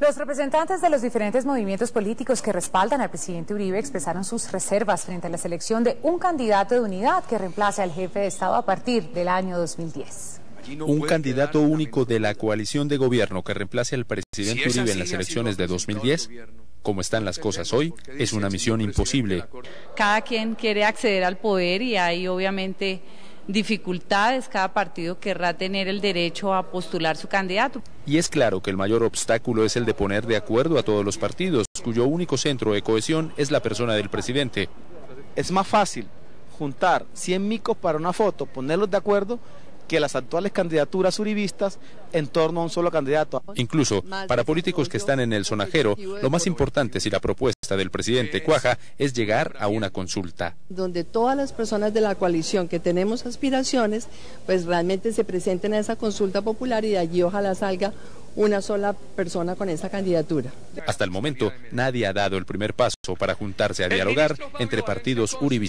Los representantes de los diferentes movimientos políticos que respaldan al presidente Uribe expresaron sus reservas frente a la selección de un candidato de unidad que reemplace al jefe de Estado a partir del año 2010. Un candidato único de la coalición de gobierno que reemplace al presidente Uribe en las elecciones de 2010 como están las cosas hoy, es una misión imposible. Cada quien quiere acceder al poder y hay obviamente dificultades, cada partido querrá tener el derecho a postular su candidato. Y es claro que el mayor obstáculo es el de poner de acuerdo a todos los partidos, cuyo único centro de cohesión es la persona del presidente. Es más fácil juntar 100 micos para una foto, ponerlos de acuerdo, que las actuales candidaturas uribistas en torno a un solo candidato. Incluso para políticos que están en el sonajero, lo más importante si la propuesta del presidente cuaja es llegar a una consulta. Donde todas las personas de la coalición que tenemos aspiraciones, pues realmente se presenten a esa consulta popular y de allí ojalá salga una sola persona con esa candidatura. Hasta el momento, nadie ha dado el primer paso para juntarse a dialogar entre partidos uribistas.